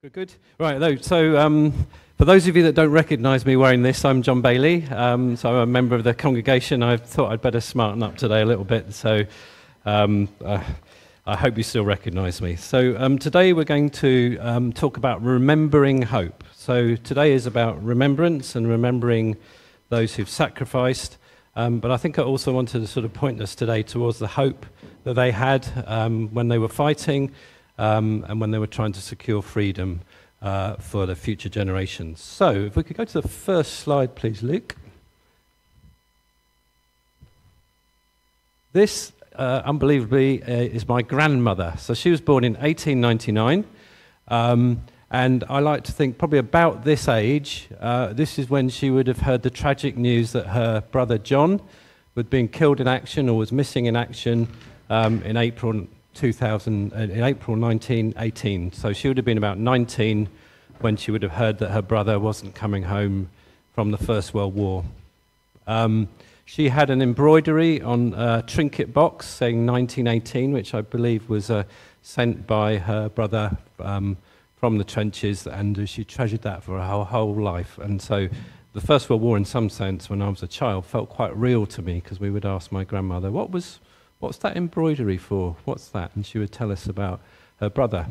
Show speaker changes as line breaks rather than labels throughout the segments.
Good, good. Right. So, um, for those of you that don't recognise me wearing this, I'm Jon Bailey. Um, so, I'm a member of the congregation. I thought I'd better smarten up today a little bit. So, um, uh, I hope you still recognise me. So, um, today we're going to um, talk about remembering hope. So, today is about remembrance and remembering those who've sacrificed. Um, but I think I also wanted to sort of point us today towards the hope that they had when they were fighting um, and when they were trying to secure freedom uh, for the future generations. So, if we could go to the first slide, please, Luke. This, uh, unbelievably, uh, is my grandmother. So, she was born in 1899. Um, and I like to think, probably about this age, uh, this is when she would have heard the tragic news that her brother John had been killed in action or was missing in action um, in April 2000, uh, in April 1918. So she would have been about 19 when she would have heard that her brother wasn't coming home from the First World War. Um, she had an embroidery on a trinket box saying 1918, which I believe was uh, sent by her brother um, from the trenches, and she treasured that for her whole life. And so the First World War, in some sense, when I was a child, felt quite real to me because we would ask my grandmother, what was, What's that embroidery for? What's that? And she would tell us about her brother.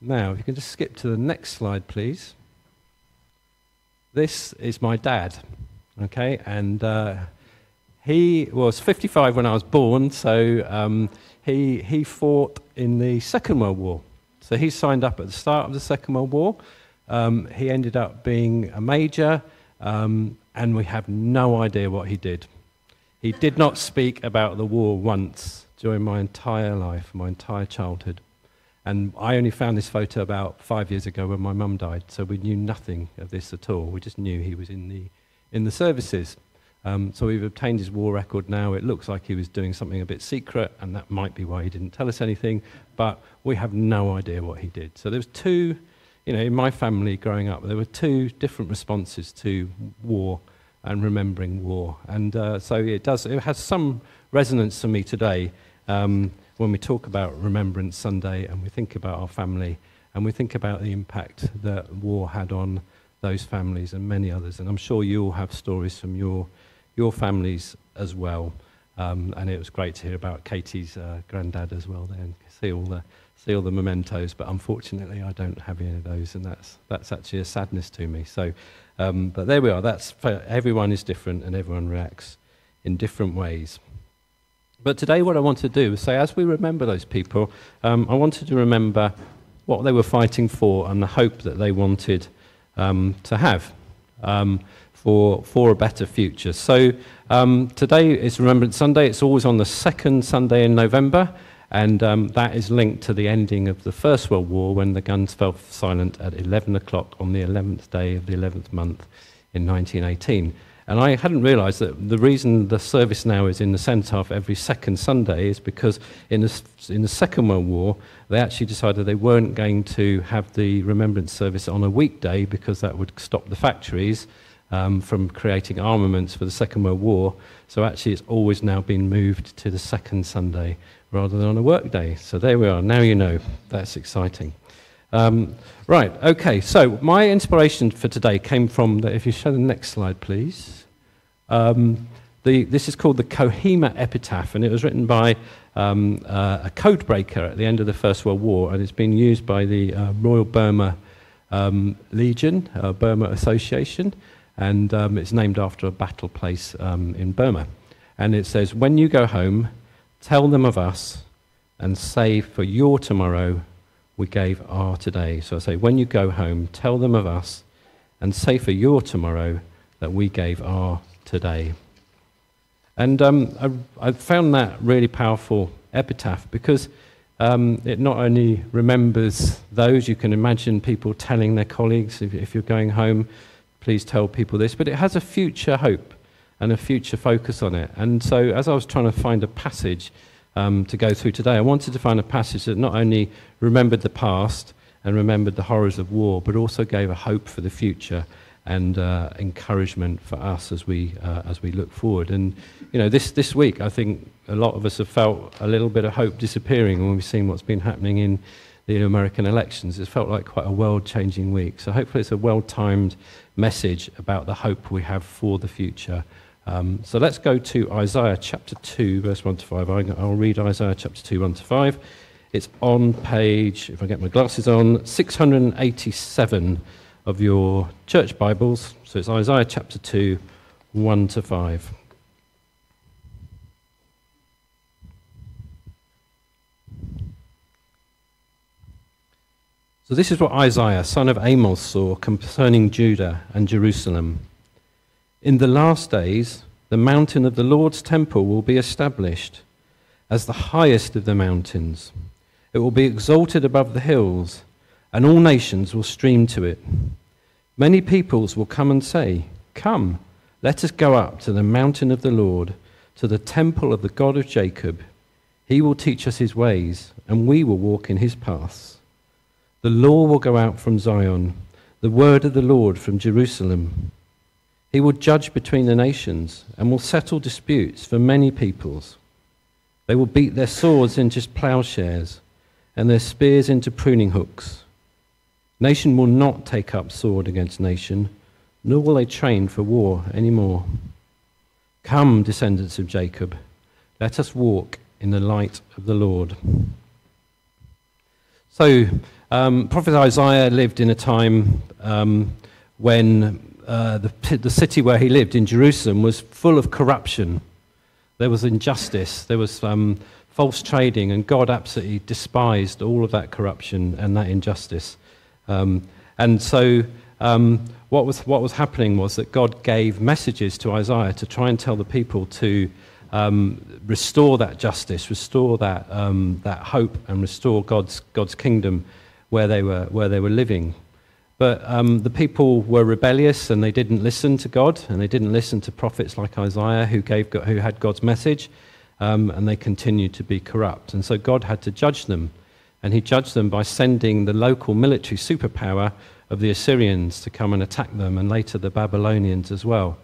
Now, if you can just skip to the next slide, please. This is my dad, okay? And uh, he was 55 when I was born, so um, he, he fought in the Second World War. So he signed up at the start of the Second World War. Um, he ended up being a major, um, and we have no idea what he did. He did not speak about the war once during my entire life, my entire childhood. And I only found this photo about five years ago when my mum died, so we knew nothing of this at all. We just knew he was in the, in the services. Um, so we've obtained his war record now. It looks like he was doing something a bit secret, and that might be why he didn't tell us anything, but we have no idea what he did. So there was two, you know, in my family growing up, there were two different responses to war and remembering war. And uh, so it does, it has some resonance for me today um, when we talk about Remembrance Sunday and we think about our family and we think about the impact that war had on those families and many others. And I'm sure you all have stories from your, your families as well. Um, and it was great to hear about Katie's uh, granddad as well there and see all the see all the mementos, but unfortunately I don't have any of those, and that's that's actually a sadness to me. So um, but there we are. That's everyone is different and everyone reacts in different ways. But today, what I want to do is say, as we remember those people, um, I wanted to remember what they were fighting for and the hope that they wanted um, to have um, for, for a better future. So um, today is Remembrance Sunday. It's always on the second Sunday in November. And um, that is linked to the ending of the First World War when the guns fell silent at 11 o'clock on the 11th day of the 11th month in 1918. And I hadn't realized that the reason the service now is in the centre cenotaph every second Sunday is because in the, in the Second World War, they actually decided they weren't going to have the remembrance service on a weekday because that would stop the factories um, from creating armaments for the Second World War. So actually, it's always now been moved to the second Sunday rather than on a work day. So there we are. Now you know. That's exciting. Um, right, okay. So my inspiration for today came from, the, if you show the next slide, please. Um, the, this is called the Kohima Epitaph, and it was written by um, uh, a code breaker at the end of the First World War, and it's been used by the uh, Royal Burma um, Legion, uh, Burma Association, and um, it's named after a battle place um, in Burma. And it says, When you go home, Tell them of us and say, For your tomorrow we gave our today. So I say, When you go home, tell them of us and say, For your tomorrow that we gave our today. And um, I, I, found that really powerful epitaph because um, it not only remembers those, you can imagine people telling their colleagues, if, if, you're going home, please tell people this, but it has a future hope and a future focus on it. And so, as I was trying to find a passage um, to go through today, I wanted to find a passage that not only remembered the past and remembered the horrors of war, but also gave a hope for the future and uh, encouragement for us as we uh, as we look forward. And you know, this this week, I think a lot of us have felt a little bit of hope disappearing when we've seen what's been happening in the American elections. It felt like quite a world changing week. So hopefully it's a well timed message about the hope we have for the future. Um, so let's go to Isaiah chapter 2, verse 1 to 5. I'll read Isaiah chapter 2, 1 to 5. It's on page, if I get my glasses on, 687 of your church Bibles. So it's Isaiah chapter 2, 1 to 5. So, this is what Isaiah, son of Amos, saw concerning Judah and Jerusalem. In the last days, the mountain of the Lord's temple will be established as the highest of the mountains. It will be exalted above the hills, and all nations will stream to it. Many peoples will come and say, Come, let us go up to the mountain of the Lord, to the temple of the God of Jacob. He will teach us his ways, and we will walk in his paths. The law will go out from Zion, the word of the Lord from Jerusalem. He will judge between the nations and will settle disputes for many peoples. They will beat their swords into plowshares and their spears into pruning hooks. Nation will not take up sword against nation, nor will they train for war any more. Come, descendants of Jacob, let us walk in the light of the Lord. So, um, Prophet Isaiah lived in a time um, when uh, the, the city where he lived in Jerusalem was full of corruption. There was injustice, there was um, false trading, and God absolutely despised all of that corruption and that injustice. Um, and so, um, what, was, what was happening was that God gave messages to Isaiah to try and tell the people to um, restore that justice, restore that, um, that hope, and restore God's, God's kingdom where they were, where they were living. But um, the people were rebellious and they didn't listen to God and they didn't listen to prophets like Isaiah who, gave, who had God's message um, and they continued to be corrupt. And so God had to judge them. And he judged them by sending the local military superpower of the Assyrians to come and attack them and later the Babylonians as well.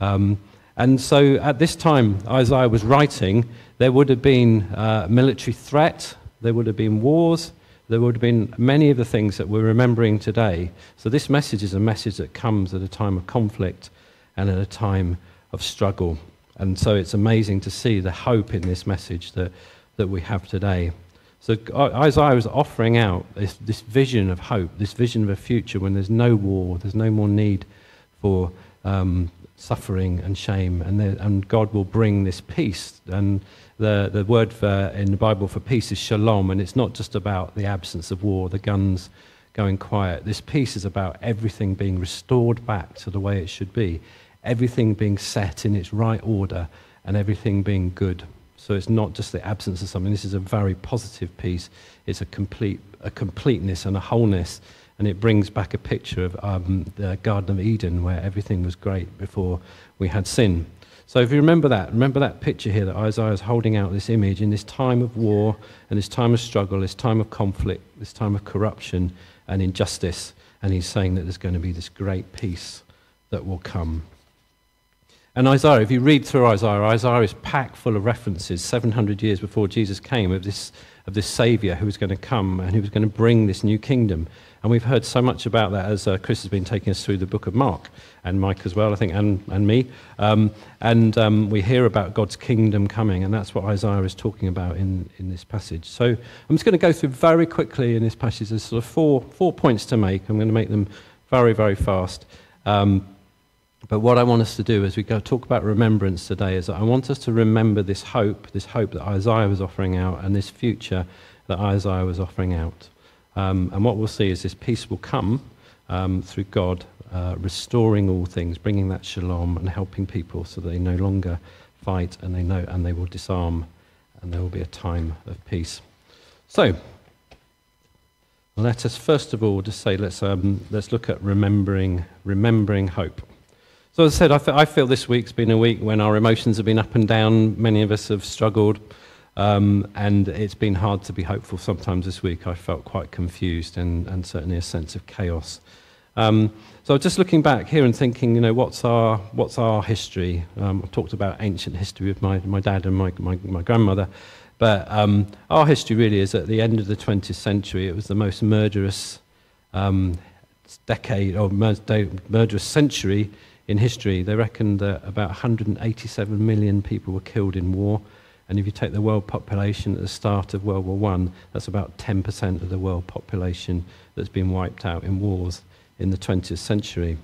Um, and so at this time, Isaiah was writing, there would have been uh, military threat, there would have been wars, there would have been many of the things that we're remembering today. So, this message is a message that comes at a time of conflict and at a time of struggle. And so, it's amazing to see the hope in this message that, that we have today. So, Isaiah was offering out this, this vision of hope, this vision of a future when there's no war, there's no more need for um, suffering and shame, and, and God will bring this peace. And the, the word for, in the Bible for peace is shalom, and it's not just about the absence of war, the guns going quiet. This peace is about everything being restored back to the way it should be, everything being set in its right order, and everything being good. So it's not just the absence of something. This is a very positive peace. It's a complete, a completeness and a wholeness, and it brings back a picture of um, the Garden of Eden, where everything was great before we had sin. So if you remember that, remember that picture here that Isaiah is holding out this image in this time of war and this time of struggle, this time of conflict, this time of corruption and injustice. And he's saying that there's going to be this great peace that will come. And Isaiah, if you read through Isaiah, Isaiah is packed full of references 700 years before Jesus came of this, of this Savior who was going to come and who was going to bring this new kingdom. And we've heard so much about that as uh, Chris has been taking us through the book of Mark, and Mike as well, I think, and, and me. Um, and um, we hear about God's kingdom coming, and that's what Isaiah is talking about in, in this passage. So I'm just going to go through very quickly in this passage. There's sort of four, four points to make. I'm going to make them very, very fast. Um, but what I want us to do as we go talk about remembrance today is that I want us to remember this hope, this hope that Isaiah was offering out, and this future that Isaiah was offering out. Um, and what we'll see is this peace will come um, through God uh, restoring all things, bringing that shalom and helping people so they no longer fight and they know and they will disarm and there will be a time of peace. So, let us first of all just say let's, um, let's look at remembering, remembering hope. So, as I said, I feel this week's been a week when our emotions have been up and down. Many of us have struggled. Um, and it's been hard to be hopeful sometimes this week. I felt quite confused and, and certainly a sense of chaos. Um, so just looking back here and thinking, you know, what's our, what's our history? Um, I've talked about ancient history with my, my dad and my, my, my grandmother. But um, our history really is at the end of the 20th century, it was the most murderous um, decade or murderous century in history. They reckon that about 187 million people were killed in war. And if you take the world population at the start of World War I, that's about 10% of the world population that's been wiped out in wars in the 20th century.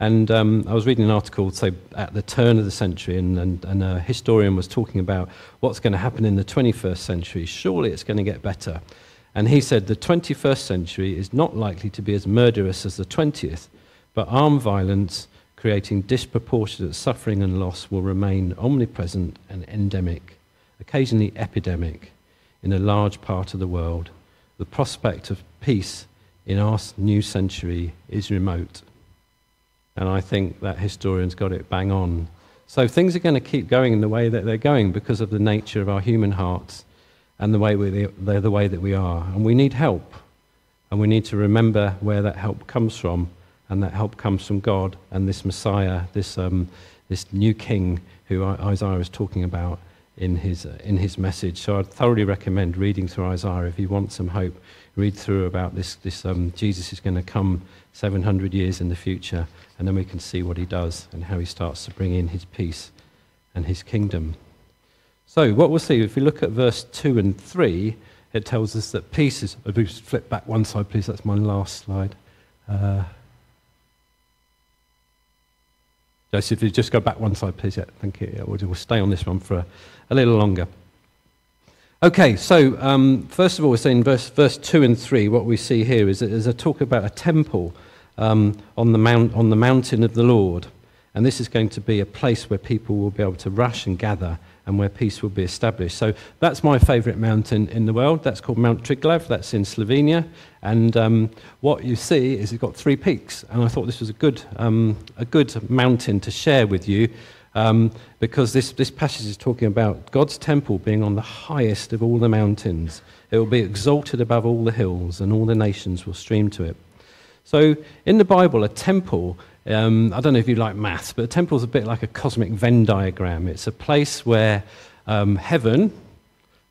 And um, I was reading an article, say, at the turn of the century, and, and, and a historian was talking about what's going to happen in the 21st century. Surely it's going to get better. And he said the 21st century is not likely to be as murderous as the 20th, but armed violence creating disproportionate suffering and loss will remain omnipresent and endemic, occasionally epidemic, in a large part of the world. The prospect of peace in our new century is remote. And I think that historians got it bang on. So things are going to keep going in the way that they're going because of the nature of our human hearts and the way the way that we are. And we need help. And we need to remember where that help comes from. And that help comes from God and this Messiah, this, um, this new king who Isaiah is talking about in his, uh, in his message. So I'd thoroughly recommend reading through Isaiah if you want some hope. Read through about this, this um, Jesus is going to come 700 years in the future and then we can see what he does and how he starts to bring in his peace and his kingdom. So, what we'll see, if we look at verse 2 and 3, it tells us that peace is. If we flip back one side, please, that's my last slide. Uh, Joseph, if you just go back one side, please. Yeah, thank you. We'll, stay on this one for a, a little longer. Okay, so um, first of all, we're saying verse, verse 2 and 3, what we see here is there's a talk about a temple um, on, the mount, on the mountain of the Lord. And this is going to be a place where people will be able to rush and gather and where peace will be established. So that's my favourite mountain in the world. That's called Mount Triglav. That's in Slovenia. And um, what you see is it's got three peaks. And I thought this was a good, um, a good mountain to share with you um, because this, this passage is talking about God's temple being on the highest of all the mountains. It will be exalted above all the hills, and all the nations will stream to it. So in the Bible, a temple, um, I don't know if you like maths, but a temple is a bit like a cosmic Venn diagram. It's a place where um, heaven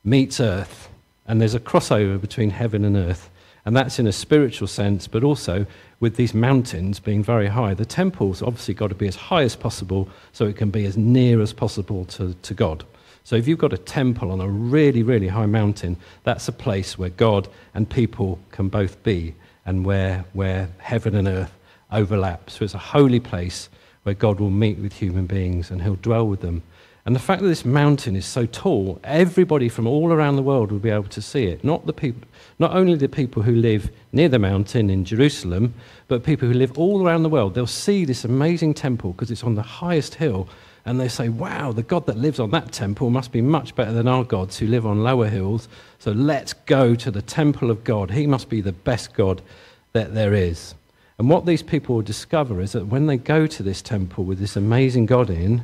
meets earth, and there's a crossover between heaven and earth. And that's in a spiritual sense, but also with these mountains being very high. The temple's obviously got to be as high as possible so it can be as near as possible to, to God. So if you've got a temple on a really, really high mountain, that's a place where God and people can both be and where, where heaven and earth overlap. So it's a holy place where God will meet with human beings and he'll dwell with them. And the fact that this mountain is so tall, everybody from all around the world will be able to see it. Not, the people, not only the people who live near the mountain in Jerusalem, but people who live all around the world. They'll see this amazing temple because it's on the highest hill and they say, wow, the God that lives on that temple must be much better than our gods who live on lower hills. So let's go to the temple of God. He must be the best God that there is. And what these people will discover is that when they go to this temple with this amazing God in,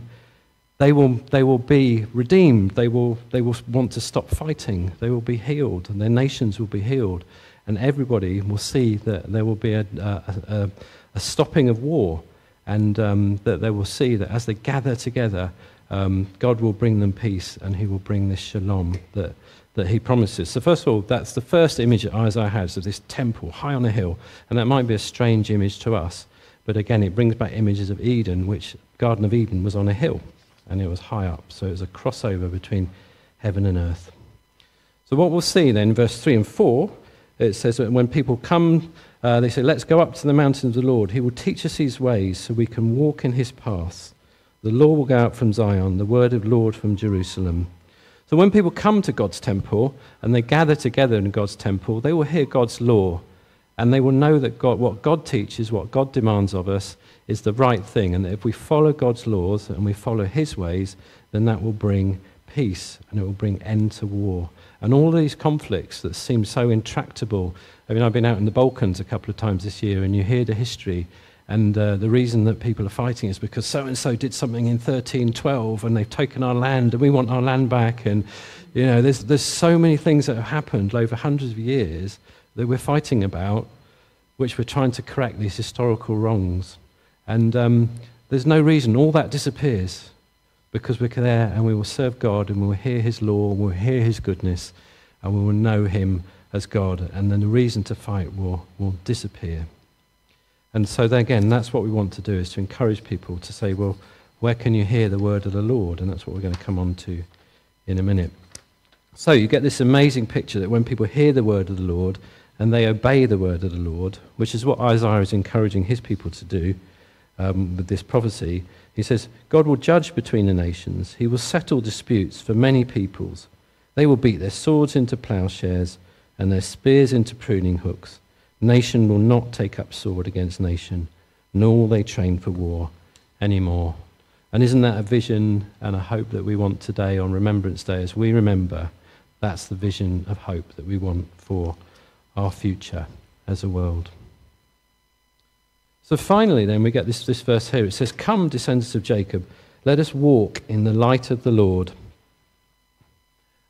they will, they will be redeemed. They will, they will want to stop fighting. They will be healed, and their nations will be healed. And everybody will see that there will be a, a, a, a stopping of war and um, that they will see that as they gather together, um, God will bring them peace and he will bring this shalom that, that he promises. So, first of all, that's the first image that Isaiah has of this temple high on a hill. And that might be a strange image to us, but again, it brings back images of Eden, which Garden of Eden was on a hill and it was high up. So, it was a crossover between heaven and earth. So, what we'll see then, verse 3 and 4, it says that when people come uh, they say, Let's go up to the mountain of the Lord. He will teach us his ways so we can walk in his paths. The law will go out from Zion, the word of Lord from Jerusalem. So when people come to God's temple and they gather together in God's temple, they will hear God's law and they will know that God, what God teaches, what God demands of us, is the right thing. And that if we follow God's laws and we follow his ways, then that will bring peace and it will bring end to war. And all these conflicts that seem so intractable I mean, I've been out in the Balkans a couple of times this year, and you hear the history. And uh, the reason that people are fighting is because so and so did something in 1312 and they've taken our land and we want our land back. And, you know, there's, there's so many things that have happened over hundreds of years that we're fighting about, which we're trying to correct these historical wrongs. And um, there's no reason. All that disappears because we're there and we will serve God and we will hear his law, and we'll hear his goodness, and we will know him as God, and then the reason to fight will, will disappear. And so, again, that's what we want to do is to encourage people to say, well, where can you hear the word of the Lord? And that's what we're going to come on to in a minute. So, you get this amazing picture that when people hear the word of the Lord and they obey the word of the Lord, which is what Isaiah is encouraging his people to do um, with this prophecy, he says, God will judge between the nations, he will settle disputes for many peoples. They will beat their swords into plowshares and their spears into pruning hooks. Nation will not take up sword against nation, nor will they train for war anymore. And isn't that a vision and a hope that we want today on Remembrance Day as we remember? That's the vision of hope that we want for our future as a world. So finally, then, we get this, this verse here. It says, Come, descendants of Jacob, let us walk in the light of the Lord.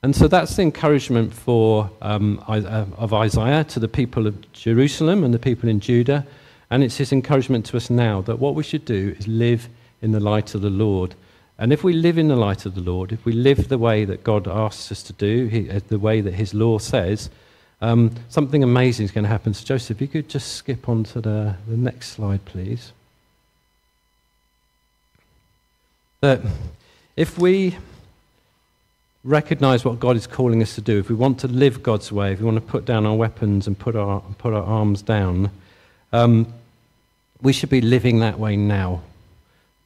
And so that's the encouragement for, um, uh, of Isaiah to the people of Jerusalem and the people in Judah. And it's his encouragement to us now that what we should do is live in the light of the Lord. And if we live in the light of the Lord, if we live the way that God asks us to do, uh, the way that his law says, um, something amazing is going to happen. So, Joseph, if you could just skip on to the, the next slide, please. That if we recognize what God is calling us to do, if we want to live God's way, if we want to put down our weapons and put our, put our arms down, um, we should be living that way now.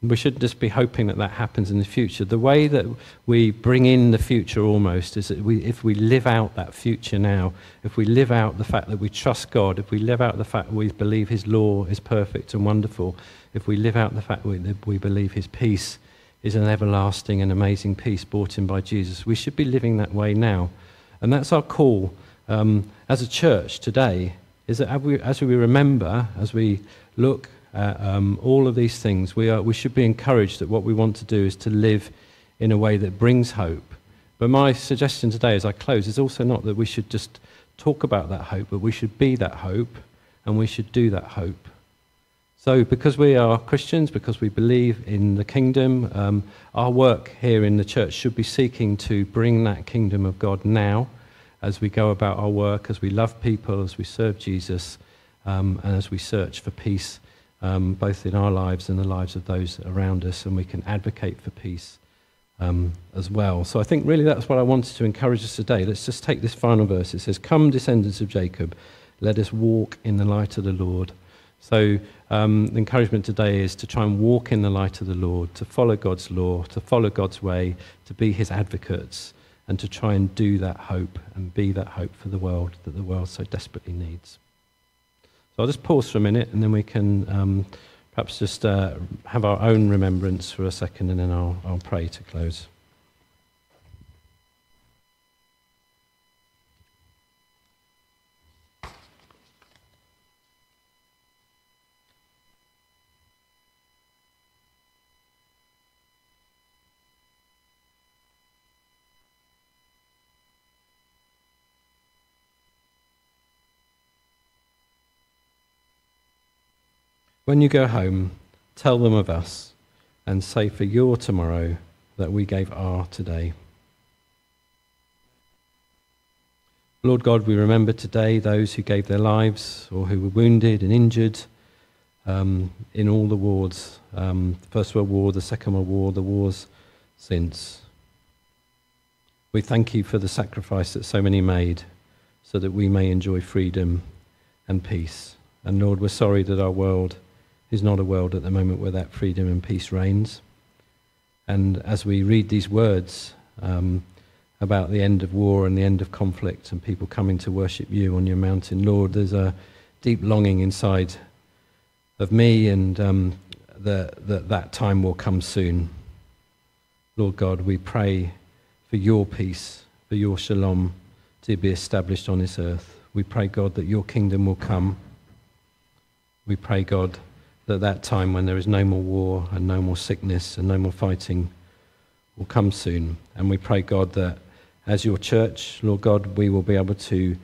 We shouldn't just be hoping that that happens in the future. The way that we bring in the future almost is that we, if we live out that future now, if we live out the fact that we trust God, if we live out the fact that we believe His law is perfect and wonderful, if we live out the fact that we believe His peace is an everlasting and amazing peace brought in by Jesus. We should be living that way now. And that's our call um, as a church today, is that as we, remember, as we look at um, all of these things, we, are, we should be encouraged that what we want to do is to live in a way that brings hope. But my suggestion today as I close is also not that we should just talk about that hope, but we should be that hope and we should do that hope. So, because we are Christians, because we believe in the kingdom, um, our work here in the church should be seeking to bring that kingdom of God now as we go about our work, as we love people, as we serve Jesus, um, and as we search for peace, um, both in our lives and the lives of those around us, and we can advocate for peace um, as well. So, I think really that's what I wanted to encourage us today. Let's just take this final verse. It says, Come, descendants of Jacob, let us walk in the light of the Lord. So, um, the encouragement today is to try and walk in the light of the Lord, to follow God's law, to follow God's way, to be his advocates, and to try and do that hope and be that hope for the world that the world so desperately needs. So, I'll just pause for a minute and then we can um, perhaps just uh, have our own remembrance for a second and then I'll, I'll pray to close. When you go home, tell them of us and say for your tomorrow that we gave our today. Lord God, we remember today those who gave their lives or who were wounded and injured um, in all the wars um, the First World War, the Second World War, the wars since. We thank you for the sacrifice that so many made so that we may enjoy freedom and peace. And Lord, we're sorry that our world is not a world at the moment where that freedom and peace reigns. And as we read these words um, about the end of war and the end of conflict and people coming to worship you on your mountain, Lord, there's a deep longing inside of me and um, that the, that time will come soon. Lord God, we pray for your peace, for your shalom to be established on this earth. We pray, God, that your kingdom will come. We pray, God, that that time when there is no more war and no more sickness and no more fighting will come soon. And we pray, God, that as your church, Lord God, we will be able to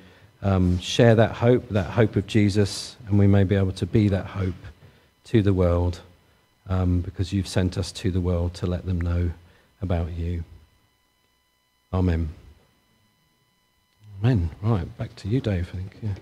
um, share that hope, that hope of Jesus, and we may be able to be that hope to the world um, because you've sent us to the world to let them know about you. Amen. Amen. Right, back to you, Dave, I think. Yeah.